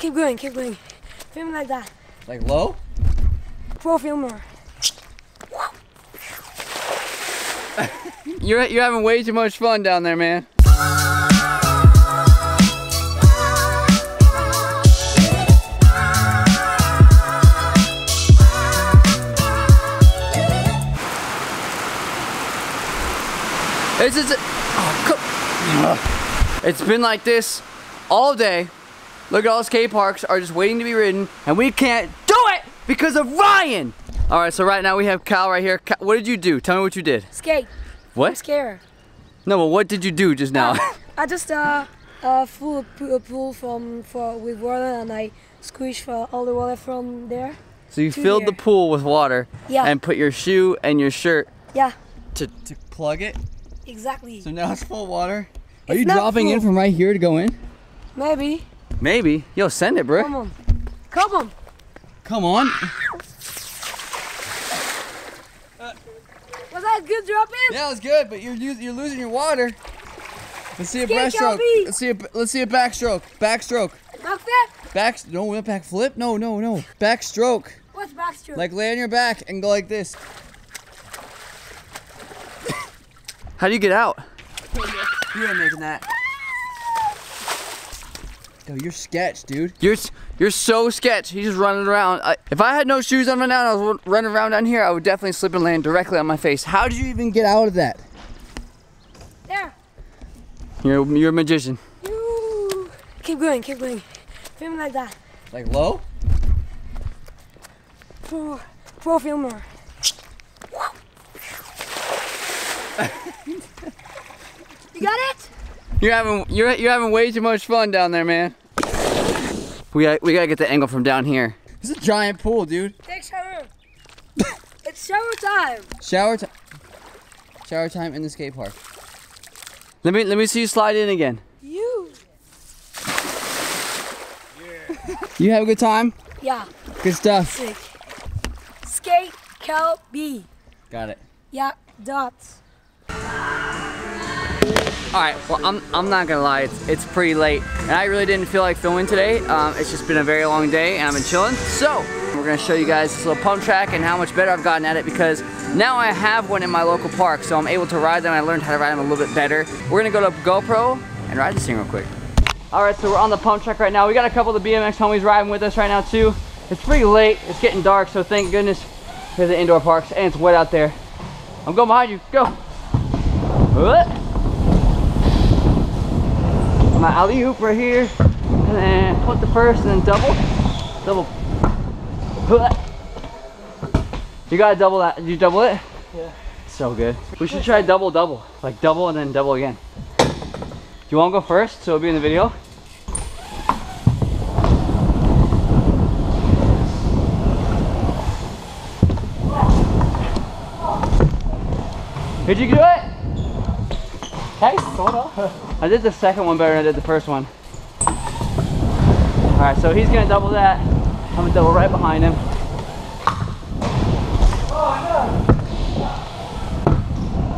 Keep going, keep going. Film like that. Like low? Pro filmer. You're you're having way too much fun down there, man. This is oh. It's been like this all day. Look at all the skate parks are just waiting to be ridden, and we can't do it because of Ryan. All right, so right now we have Cal right here. Cal, what did you do? Tell me what you did. Skate. What? Scare. No, but what did you do just now? I just uh uh full a pool, a pool from for with water and I squeezed for all the water from there. so you to filled the pool with water Yeah. and put your shoe and your shirt Yeah. to, to plug it. Exactly. So now it's full of water. Are It's you not dropping in from right here to go in? Maybe. Maybe. Yo, send it, bro. Come on. Come on. Come on. Was that a good drop in? Yeah, it was good, but you're you're losing your water. Let's see a breaststroke. Let's see a let's see a backstroke. Backstroke. Back flip. Back no, not back flip. No, no, no. Backstroke. What's backstroke? Like lay on your back and go like this. How do you get out? You ain't making that. Yo, you're sketch, dude. You're you're so sketch. He's just running around. I, if I had no shoes on right now and I was running around down here, I would definitely slip and land directly on my face. How did you even get out of that? there. You're you're a magician. You. Keep going, keep going. Film like that. Like low? Pro pro filmer. you got it? You're having you're you're having way too much fun down there, man. We got, we gotta get the angle from down here. This is a giant pool, dude. Take shower. it's shower time. Shower time. Shower time in the skate park. Let me let me see you slide in again. You. Yeah. You have a good time. Yeah. Good stuff. Sick. Skate Cal B. Got it. Yeah. Dots. All right. Well, I'm I'm not gonna lie. It's it's pretty late, and I really didn't feel like filming today. Um, it's just been a very long day, and I've been chilling. So we're gonna show you guys this little pump track and how much better I've gotten at it because now I have one in my local park, so I'm able to ride them. I learned how to ride them a little bit better. We're gonna go to GoPro and ride this thing real quick. All right, so we're on the pump track right now. We got a couple of the BMX homies riding with us right now too. It's pretty late. It's getting dark, so thank goodness for the indoor parks, and it's wet out there. I'm going behind you. Go. What? My alley hoop right here, and then put the first, and then double, double. You gotta double that. You double it? Yeah. So good. We should try double double, like double and then double again. Do you want to go first so it'll be in the video? Did you do it? Hey, sort of. I did the second one better than I did the first one. Alright, so he's gonna double that. I'm gonna double right behind him.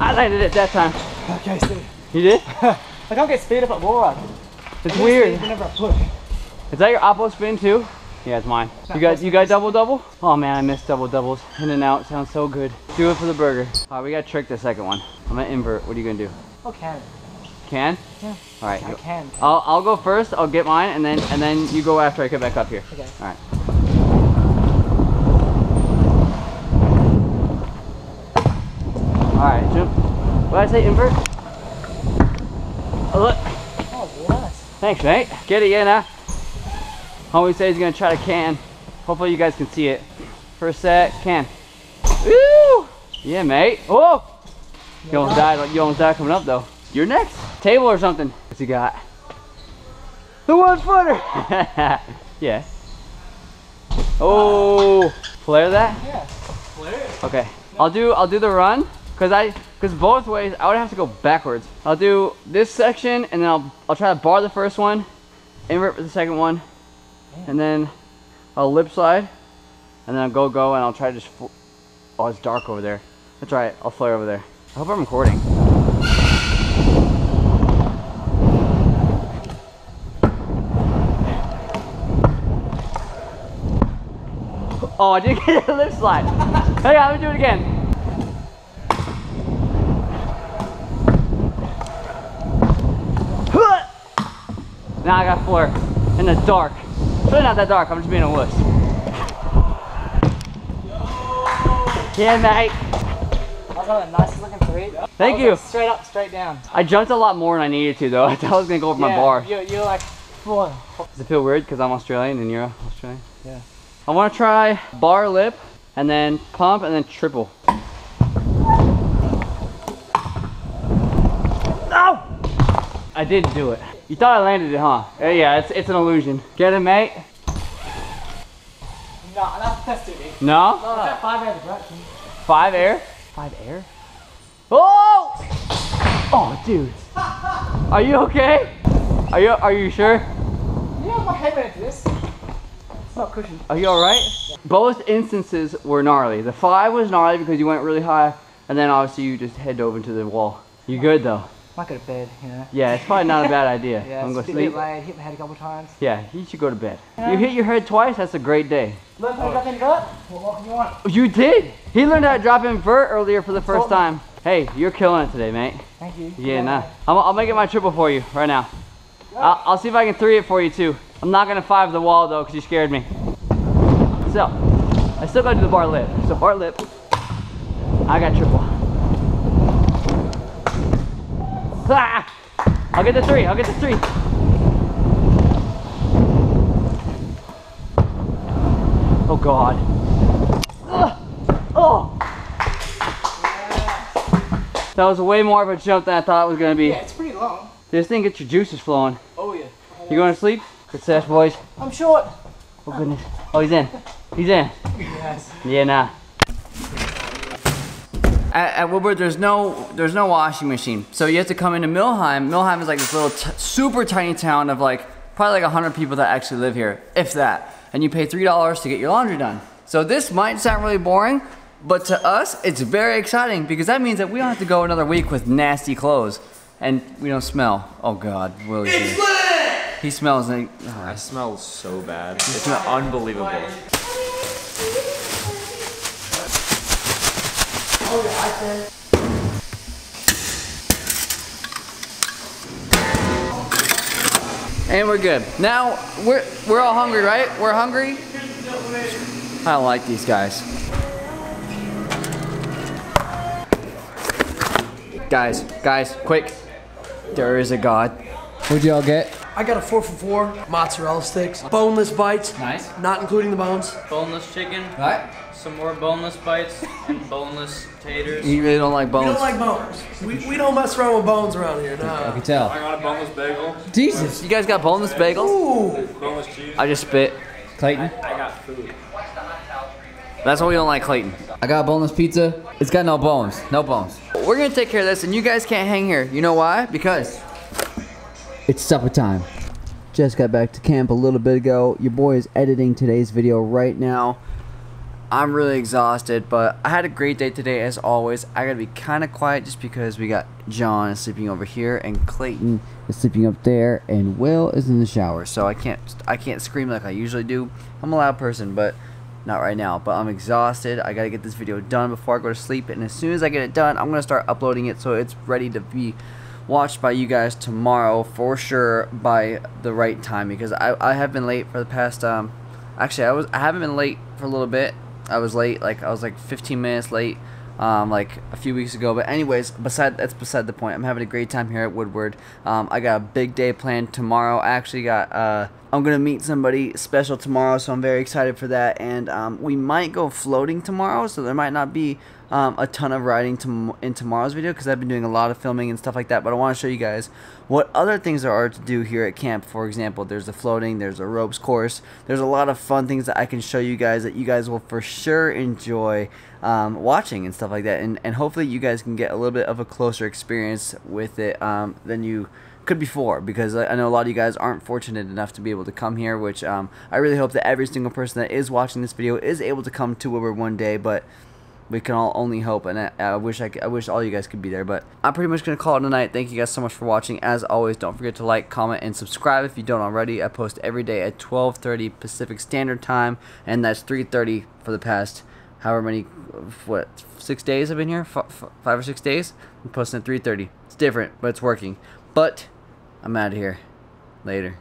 I landed it that time. Okay, Steve. You did? I can't get speed up at wall run. It's weird. Whenever I push. Is that your oppo spin too? Yeah, it's mine. You guys, you guys double double? Oh man, I missed double doubles. In-N-Out sounds so good. Do it for the burger. All right, we got to trick the second one. I'm gonna invert. What are you gonna do? Okay. Can? Yeah. All right. I can. I'll I'll go first. I'll get mine, and then and then you go after I get back up here. Okay. All right. All right, jump. What did I say? Invert. Oh, look. Oh, nice. Thanks, mate. Get it, yeah, now. Homie says he's gonna try to can. Hopefully you guys can see it. First set, can. Woo! Yeah, mate. Oh! You almost died. You almost died coming up though. You're next. Table or something. What's he got? The one footer. yeah. Oh! Flare that. Yeah. Flare. Okay. I'll do I'll do the run cuz I cuz both ways I would have to go backwards. I'll do this section and then I'll I'll try to bar the first one, invert for the second one, and then I'll lip slide and then I'll go go and I'll try to just Oh, it's dark over there. That's right. I'll flare over there. I hope I'm recording. Oh, I didn't get a lip slide. Hang on, let me do it again. Now I got floor in the dark. It's really not that dark, I'm just being a wuss. Yeah, mate. A nice looking three. Thank you. like straight up, straight down. I jumped a lot more than I needed to though. I thought I was gonna go over my bar. You're, you're like, four. Does it feel weird because I'm Australian and you're Australian? Yeah. I want to try bar lip and then pump and then triple. No! I didn't do it. You thought I landed it, huh? Uh, yeah, it's, it's an illusion. Get it, mate? No, that's, too big. No? Is that five out direction? Five air? Five air? Oh! Oh, dude. Are you okay? Are you, are you sure? Yeah, my head went into this. It's not cushioned. Are you alright? Both instances were gnarly. The five was gnarly because you went really high, and then obviously you just head over to the wall. You good though? Might go to bed, you know. Yeah, it's probably not a bad idea. Yeah, I'm gonna sleep. late, hit my head a couple times. Yeah, you should go to bed. You hit your head twice, that's a great day. Look, I got in gut. What more can you want? You did! He learned how to drop invert earlier for the first oh. time. Hey, you're killing it today, mate. Thank you. Yeah, nah. I'll, I'll make it my triple for you right now. I'll, I'll see if I can three it for you too. I'm not gonna five the wall though, because you scared me. So, I still gotta do the bar lip. So bar lip, I got triple. Ah! I'll get the three, I'll get the three. Oh God. Ugh. Oh! That was way more of a jump than I thought it was gonna be. Yeah, it's pretty long. This thing gets your juices flowing. Oh yeah. You going to sleep? Good sesh, boys. I'm short. Oh goodness. Oh, he's in. He's in. Yes. Yeah, nah. At, at Woodward, there's no there's no washing machine, so you have to come into Millheim. Millheim is like this little t- super tiny town of like probably like hundred people that actually live here, if that. And you pay three dollars to get your laundry done. So this might sound really boring, but to us, it's very exciting because that means that we don't have to go another week with nasty clothes, and we don't smell. Oh God, Willie's here. He smells like. oh, I smell so bad. It's unbelievable. And we're good. Now we're we're all hungry, right? We're hungry. I don't like these guys. Guys, guys, quick. There is a God. What'd y'all get? I got a four for four mozzarella sticks, boneless bites, Nice. not including the bones. boneless chicken, What? Some more boneless bites, and boneless taters. You really don't like bones. We bones? don't like bones. We, we don't mess around with bones around here. Nah. I can tell. I got a boneless bagel, Jesus. You guys got boneless bagels? Ooh. boneless cheese. I just spit. Clayton? I got food. That's why we don't like Clayton. I got boneless pizza. It's got no bones. No bones. We're gonna take care of this and you guys can't hang here. You know why? Because it's supper time. Just got back to camp a little bit ago. Your boy is editing today's video right now. I'm really exhausted, but I had a great day today as always. I gotta be kind of quiet just because we got John sleeping over here and Clayton is sleeping up there and Will is in the shower. So I can't I can't scream like I usually do. I'm a loud person, but not right now. But I'm exhausted. I gotta get this video done before I go to sleep. And as soon as I get it done, I'm gonna start uploading it so it's ready to be watched by you guys tomorrow for sure by the right time because I, I have been late for the past um actually I was I haven't been late for a little bit I was late like I was like 15 minutes late um, like a few weeks ago but anyways beside that's beside the point I'm having a great time here at Woodward. Um, I got a big day planned tomorrow I actually got uh, I'm gonna meet somebody special tomorrow so I'm very excited for that and um, we might go floating tomorrow so there might not be um, a ton of writing to, in tomorrow's video because I've been doing a lot of filming and stuff like that. But I want to show you guys what other things there are to do here at camp. For example, there's the floating, there's a ropes course. There's a lot of fun things that I can show you guys that you guys will for sure enjoy um, watching and stuff like that. And, and hopefully you guys can get a little bit of a closer experience with it um, than you could before because I know a lot of you guys aren't fortunate enough to be able to come here which um, I really hope that every single person that is watching this video is able to come to Woodward one day but we can all only hope, and I, I wish I, could, I wish all you guys could be there. But I'm pretty much gonna call it tonight. Thank you guys so much for watching. As always, don't forget to like, comment, and subscribe if you don't already. I post every day at 12:30 Pacific Standard Time, and that's 3:30 for the past however many, what, six days I've been here, F five or six days. I'm posting at 3:30. It's different, but it's working. But I'm out of here. Later.